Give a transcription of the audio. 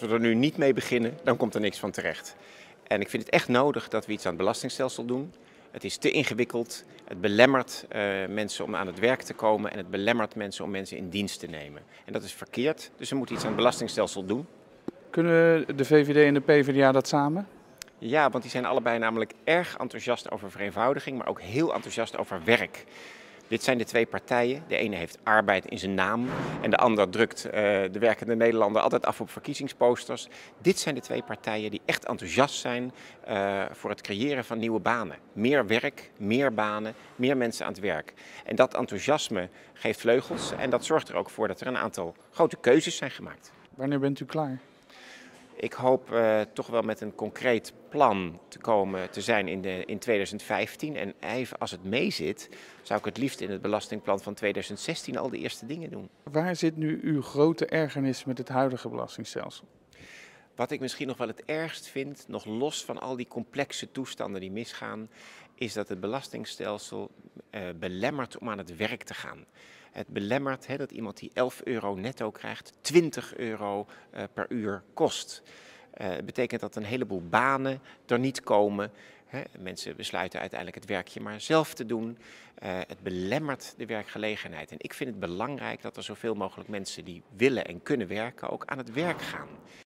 als we er nu niet mee beginnen, dan komt er niks van terecht. En ik vind het echt nodig dat we iets aan het belastingstelsel doen. Het is te ingewikkeld. Het belemmert uh, mensen om aan het werk te komen en het belemmert mensen om mensen in dienst te nemen. En dat is verkeerd. Dus we moeten iets aan het belastingstelsel doen. Kunnen de VVD en de PvdA dat samen? Ja, want die zijn allebei namelijk erg enthousiast over vereenvoudiging, maar ook heel enthousiast over werk. Dit zijn de twee partijen. De ene heeft arbeid in zijn naam en de ander drukt uh, de werkende Nederlander altijd af op verkiezingsposters. Dit zijn de twee partijen die echt enthousiast zijn uh, voor het creëren van nieuwe banen. Meer werk, meer banen, meer mensen aan het werk. En dat enthousiasme geeft vleugels en dat zorgt er ook voor dat er een aantal grote keuzes zijn gemaakt. Wanneer bent u klaar? Ik hoop uh, toch wel met een concreet plan te komen te zijn in, de, in 2015. En even als het meezit, zou ik het liefst in het belastingplan van 2016 al de eerste dingen doen. Waar zit nu uw grote ergernis met het huidige belastingstelsel? Wat ik misschien nog wel het ergst vind, nog los van al die complexe toestanden die misgaan, is dat het belastingstelsel uh, belemmert om aan het werk te gaan. Het belemmert hè, dat iemand die 11 euro netto krijgt, 20 euro uh, per uur kost. Het betekent dat een heleboel banen er niet komen. Hè. Mensen besluiten uiteindelijk het werkje maar zelf te doen. Uh, het belemmert de werkgelegenheid. En ik vind het belangrijk dat er zoveel mogelijk mensen die willen en kunnen werken ook aan het werk gaan.